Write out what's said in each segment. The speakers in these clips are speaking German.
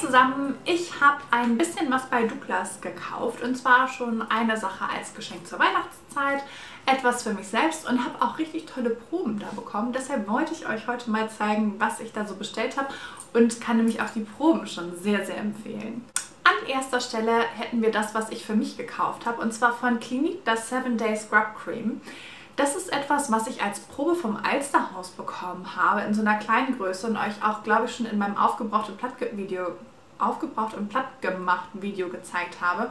Zusammen, ich habe ein bisschen was bei Douglas gekauft und zwar schon eine Sache als Geschenk zur Weihnachtszeit, etwas für mich selbst und habe auch richtig tolle Proben da bekommen. Deshalb wollte ich euch heute mal zeigen, was ich da so bestellt habe und kann nämlich auch die Proben schon sehr, sehr empfehlen. An erster Stelle hätten wir das, was ich für mich gekauft habe und zwar von Clinique das 7 Day Scrub Cream. Das ist etwas, was ich als Probe vom Alsterhaus bekommen habe, in so einer kleinen Größe und euch auch, glaube ich, schon in meinem aufgebraucht und platt Video, aufgebraucht und platt gemachten Video gezeigt habe.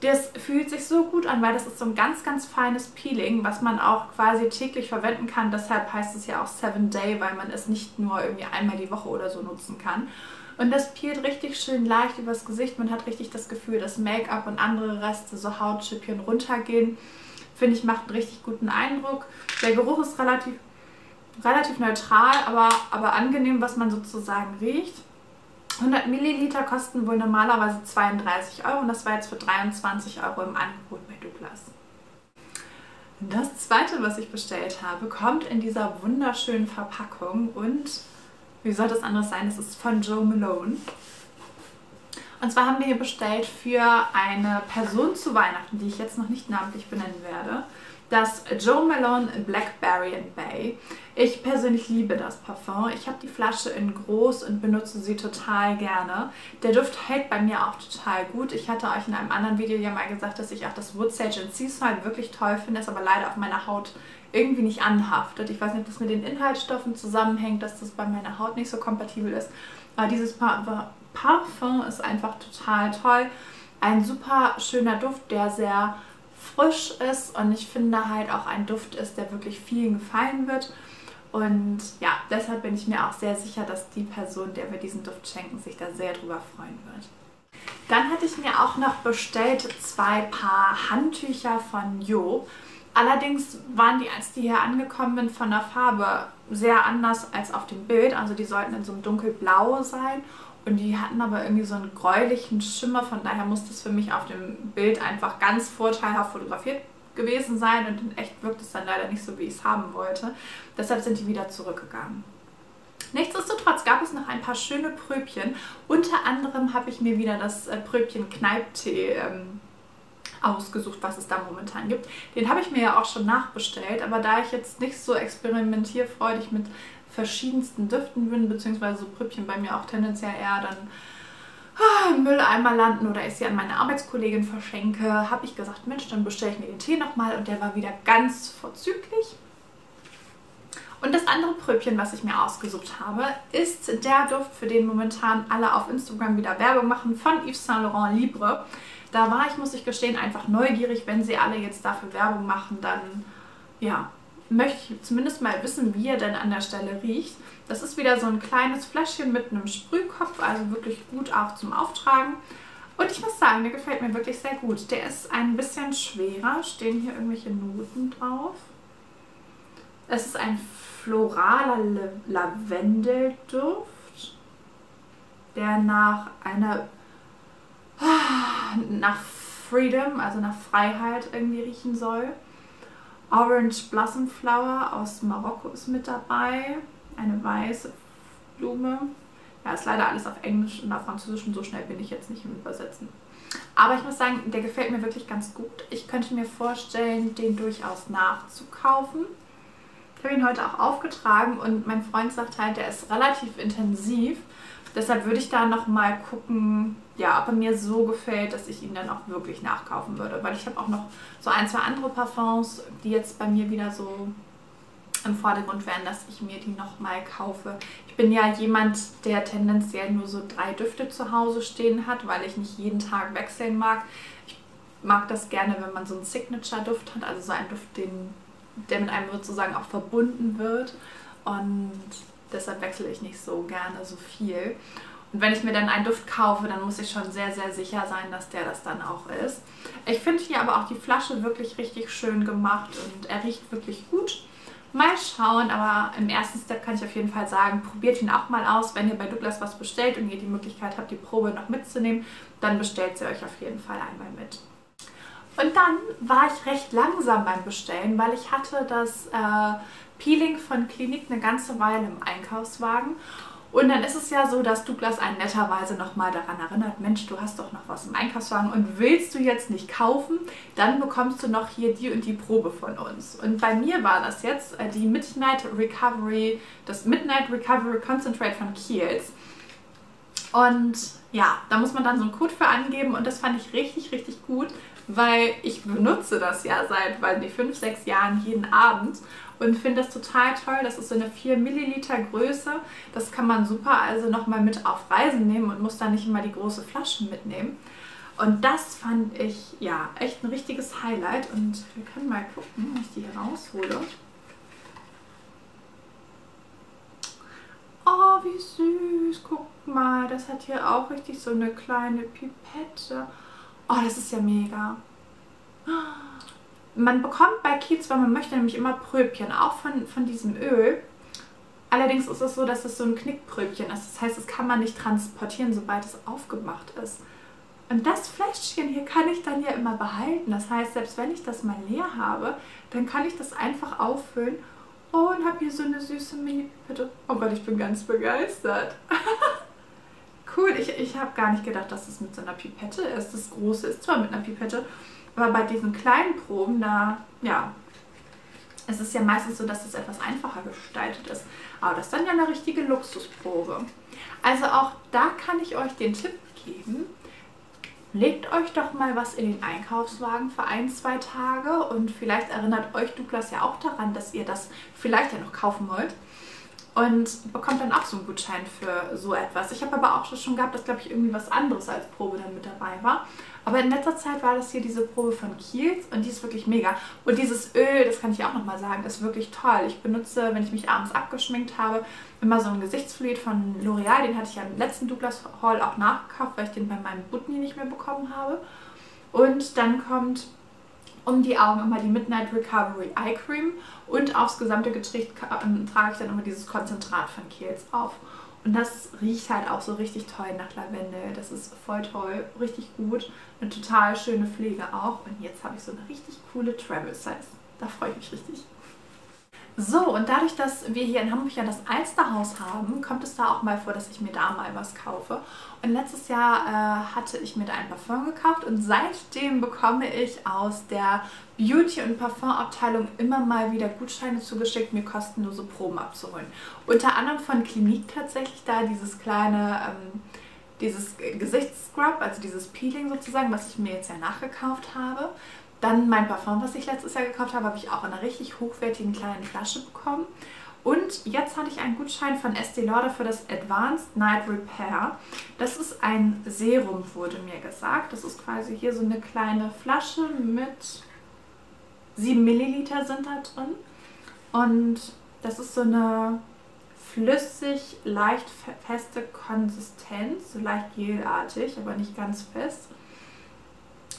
Das fühlt sich so gut an, weil das ist so ein ganz, ganz feines Peeling, was man auch quasi täglich verwenden kann. Deshalb heißt es ja auch 7 Day, weil man es nicht nur irgendwie einmal die Woche oder so nutzen kann. Und das peelt richtig schön leicht übers Gesicht. Man hat richtig das Gefühl, dass Make-up und andere Reste, so Hautschüppchen runtergehen. Finde ich, macht einen richtig guten Eindruck. Der Geruch ist relativ, relativ neutral, aber, aber angenehm, was man sozusagen riecht. 100 Milliliter kosten wohl normalerweise 32 Euro und das war jetzt für 23 Euro im Angebot bei Douglas. Das zweite, was ich bestellt habe, kommt in dieser wunderschönen Verpackung und wie soll das anders sein? Es ist von Joe Malone. Und zwar haben wir hier bestellt für eine Person zu Weihnachten, die ich jetzt noch nicht namentlich benennen werde, das Joe Malone Blackberry and Bay. Ich persönlich liebe das Parfum. Ich habe die Flasche in groß und benutze sie total gerne. Der Duft hält bei mir auch total gut. Ich hatte euch in einem anderen Video ja mal gesagt, dass ich auch das Wood Sage and Sea Salt wirklich toll finde, es aber leider auf meiner Haut irgendwie nicht anhaftet. Ich weiß nicht, ob das mit den Inhaltsstoffen zusammenhängt, dass das bei meiner Haut nicht so kompatibel ist. Aber dieses Parfum Parfum ist einfach total toll. Ein super schöner Duft, der sehr frisch ist und ich finde halt auch ein Duft ist, der wirklich vielen gefallen wird. Und ja, deshalb bin ich mir auch sehr sicher, dass die Person, der wir diesen Duft schenken, sich da sehr drüber freuen wird. Dann hatte ich mir auch noch bestellt zwei Paar Handtücher von Jo. Allerdings waren die, als die hier angekommen sind, von der Farbe sehr anders als auf dem Bild. Also die sollten in so einem dunkelblau sein und die hatten aber irgendwie so einen gräulichen Schimmer, von daher muss das für mich auf dem Bild einfach ganz vorteilhaft fotografiert gewesen sein und in echt wirkt es dann leider nicht so, wie ich es haben wollte. Deshalb sind die wieder zurückgegangen. Nichtsdestotrotz gab es noch ein paar schöne Pröbchen. Unter anderem habe ich mir wieder das äh, Pröbchen Kneiptee ähm, ausgesucht, was es da momentan gibt. Den habe ich mir ja auch schon nachbestellt, aber da ich jetzt nicht so experimentierfreudig mit verschiedensten Düften bin, beziehungsweise so Prüppchen bei mir auch tendenziell eher dann ah, im Mülleimer landen oder ich sie an meine Arbeitskollegin verschenke, habe ich gesagt, Mensch, dann bestelle ich mir den Tee nochmal und der war wieder ganz vorzüglich. Und das andere Pröbchen, was ich mir ausgesucht habe, ist der Duft, für den momentan alle auf Instagram wieder Werbung machen, von Yves Saint Laurent Libre. Da war ich, muss ich gestehen, einfach neugierig. Wenn sie alle jetzt dafür Werbung machen, dann ja, möchte ich zumindest mal wissen, wie er denn an der Stelle riecht. Das ist wieder so ein kleines Fläschchen mit einem Sprühkopf, also wirklich gut auch zum Auftragen. Und ich muss sagen, der gefällt mir wirklich sehr gut. Der ist ein bisschen schwerer, stehen hier irgendwelche Noten drauf. Es ist ein floraler Lavendelduft, der nach einer nach Freedom, also nach Freiheit irgendwie riechen soll. Orange Blossom Flower aus Marokko ist mit dabei. Eine weiße Blume. Ja, ist leider alles auf Englisch und auf Französisch und so schnell bin ich jetzt nicht im Übersetzen. Aber ich muss sagen, der gefällt mir wirklich ganz gut. Ich könnte mir vorstellen, den durchaus nachzukaufen. Ich habe ihn heute auch aufgetragen und mein Freund sagt halt, der ist relativ intensiv. Deshalb würde ich da nochmal gucken, ja, ob er mir so gefällt, dass ich ihn dann auch wirklich nachkaufen würde. Weil ich habe auch noch so ein, zwei andere Parfums, die jetzt bei mir wieder so im Vordergrund wären, dass ich mir die nochmal kaufe. Ich bin ja jemand, der tendenziell nur so drei Düfte zu Hause stehen hat, weil ich nicht jeden Tag wechseln mag. Ich mag das gerne, wenn man so einen Signature-Duft hat, also so einen Duft, den, der mit einem sozusagen auch verbunden wird. Und deshalb wechsle ich nicht so gerne so viel. Und wenn ich mir dann einen Duft kaufe, dann muss ich schon sehr, sehr sicher sein, dass der das dann auch ist. Ich finde hier aber auch die Flasche wirklich richtig schön gemacht und er riecht wirklich gut. Mal schauen, aber im ersten Step kann ich auf jeden Fall sagen, probiert ihn auch mal aus. Wenn ihr bei Douglas was bestellt und ihr die Möglichkeit habt, die Probe noch mitzunehmen, dann bestellt sie euch auf jeden Fall einmal mit. Und dann war ich recht langsam beim Bestellen, weil ich hatte das äh, Peeling von Clinique eine ganze Weile im Einkaufswagen Und dann ist es ja so, dass Douglas einen netterweise nochmal daran erinnert, Mensch, du hast doch noch was im Einkaufswagen und willst du jetzt nicht kaufen, dann bekommst du noch hier die und die Probe von uns. Und bei mir war das jetzt äh, die Midnight Recovery, das Midnight Recovery Concentrate von Kiehl's. Und ja, da muss man dann so einen Code für angeben und das fand ich richtig, richtig gut, weil ich benutze das ja seit, weil die 5, 6 Jahren jeden Abend und finde das total toll. Das ist so eine 4 Milliliter Größe. Das kann man super also nochmal mit auf Reisen nehmen und muss dann nicht immer die große Flaschen mitnehmen. Und das fand ich ja echt ein richtiges Highlight. Und wir können mal gucken, ob ich die hier raushole. Oh, wie süß. Guck mal, das hat hier auch richtig so eine kleine Pipette. Oh, das ist ja mega. Man bekommt bei Kiez, wenn man möchte, nämlich immer Pröbchen, auch von, von diesem Öl. Allerdings ist es so, dass es so ein Knickpröbchen ist. Das heißt, es kann man nicht transportieren, sobald es aufgemacht ist. Und das Fläschchen hier kann ich dann ja immer behalten. Das heißt, selbst wenn ich das mal leer habe, dann kann ich das einfach auffüllen. Und habe hier so eine süße Mini-Pipette. Oh Gott, ich bin ganz begeistert. cool, ich, ich habe gar nicht gedacht, dass es mit so einer Pipette ist. Das große ist zwar mit einer Pipette, aber bei diesen kleinen Proben, da, ja, es ist ja meistens so, dass es etwas einfacher gestaltet ist. Aber das ist dann ja eine richtige Luxusprobe. Also auch da kann ich euch den Tipp geben, legt euch doch mal was in den Einkaufswagen für ein, zwei Tage und vielleicht erinnert euch Douglas ja auch daran, dass ihr das vielleicht ja noch kaufen wollt und bekommt dann auch so einen Gutschein für so etwas. Ich habe aber auch schon gehabt, dass glaube ich irgendwie was anderes als Probe dann mit dabei war. Aber in letzter Zeit war das hier diese Probe von Kiehl's und die ist wirklich mega. Und dieses Öl, das kann ich auch nochmal sagen, ist wirklich toll. Ich benutze, wenn ich mich abends abgeschminkt habe, immer so ein Gesichtsfluid von L'Oreal. Den hatte ich ja im letzten Douglas Haul auch nachgekauft, weil ich den bei meinem Butni nicht mehr bekommen habe. Und dann kommt um die Augen immer die Midnight Recovery Eye Cream und aufs gesamte Gesicht trage ich dann immer dieses Konzentrat von Kiehl's auf. Und das riecht halt auch so richtig toll nach Lavendel. Das ist voll toll, richtig gut. Eine total schöne Pflege auch. Und jetzt habe ich so eine richtig coole Travel Size. Da freue ich mich richtig. So, und dadurch, dass wir hier in Hamburg ja das Alsterhaus haben, kommt es da auch mal vor, dass ich mir da mal was kaufe. Und letztes Jahr äh, hatte ich mir da ein Parfum gekauft und seitdem bekomme ich aus der Beauty- und Parfumabteilung immer mal wieder Gutscheine zugeschickt, mir kostenlose Proben abzuholen. Unter anderem von Clinique tatsächlich da dieses kleine... Ähm, dieses Gesichtsscrub, also dieses Peeling sozusagen, was ich mir jetzt ja nachgekauft habe. Dann mein Parfum, was ich letztes Jahr gekauft habe, habe ich auch in einer richtig hochwertigen kleinen Flasche bekommen. Und jetzt hatte ich einen Gutschein von Estee Lauder für das Advanced Night Repair. Das ist ein Serum, wurde mir gesagt. Das ist quasi hier so eine kleine Flasche mit 7 Milliliter sind da drin. Und das ist so eine flüssig, leicht feste Konsistenz, so leicht gelartig, aber nicht ganz fest.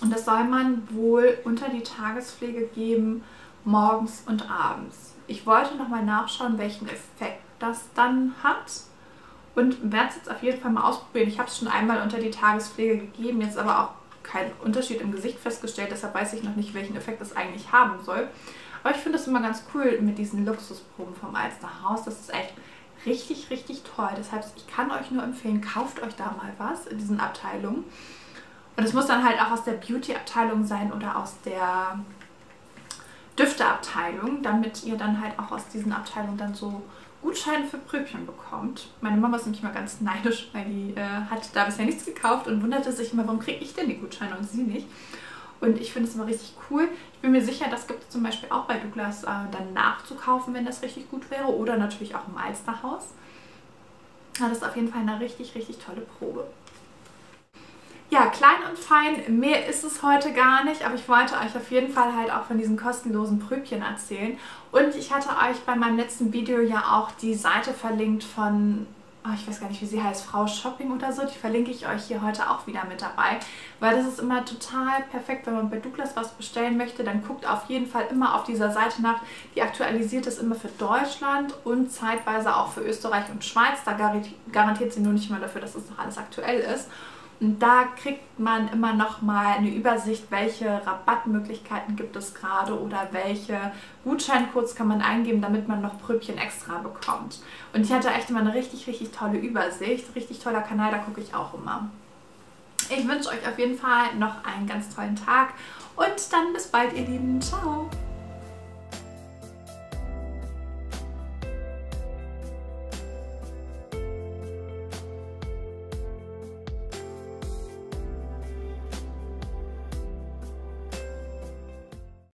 Und das soll man wohl unter die Tagespflege geben, morgens und abends. Ich wollte nochmal nachschauen, welchen Effekt das dann hat und werde es jetzt auf jeden Fall mal ausprobieren. Ich habe es schon einmal unter die Tagespflege gegeben, jetzt aber auch keinen Unterschied im Gesicht festgestellt, deshalb weiß ich noch nicht, welchen Effekt das eigentlich haben soll. Aber ich finde es immer ganz cool mit diesen Luxusproben vom Alsterhaus. Das ist echt richtig, richtig toll. Deshalb, ich kann euch nur empfehlen, kauft euch da mal was in diesen Abteilungen. Und es muss dann halt auch aus der Beauty-Abteilung sein oder aus der Düfteabteilung, damit ihr dann halt auch aus diesen Abteilungen dann so Gutscheine für Pröbchen bekommt. Meine Mama ist nämlich mal ganz neidisch, weil die äh, hat da bisher nichts gekauft und wunderte sich immer, warum kriege ich denn die Gutscheine und sie nicht. Und ich finde es immer richtig cool. Ich bin mir sicher, das gibt es zum Beispiel auch bei Douglas äh, dann nachzukaufen, wenn das richtig gut wäre. Oder natürlich auch im Alsterhaus. Das ist auf jeden Fall eine richtig, richtig tolle Probe. Ja, klein und fein, mehr ist es heute gar nicht, aber ich wollte euch auf jeden Fall halt auch von diesen kostenlosen Pröbchen erzählen. Und ich hatte euch bei meinem letzten Video ja auch die Seite verlinkt von, oh, ich weiß gar nicht, wie sie heißt, Frau Shopping oder so. Die verlinke ich euch hier heute auch wieder mit dabei, weil das ist immer total perfekt, wenn man bei Douglas was bestellen möchte, dann guckt auf jeden Fall immer auf dieser Seite nach. Die aktualisiert es immer für Deutschland und zeitweise auch für Österreich und Schweiz. Da garantiert sie nur nicht mal dafür, dass es noch alles aktuell ist. Und da kriegt man immer noch mal eine Übersicht, welche Rabattmöglichkeiten gibt es gerade oder welche Gutscheincodes kann man eingeben, damit man noch Pröbchen extra bekommt. Und ich hatte echt immer eine richtig, richtig tolle Übersicht. Richtig toller Kanal, da gucke ich auch immer. Ich wünsche euch auf jeden Fall noch einen ganz tollen Tag und dann bis bald, ihr Lieben. Ciao!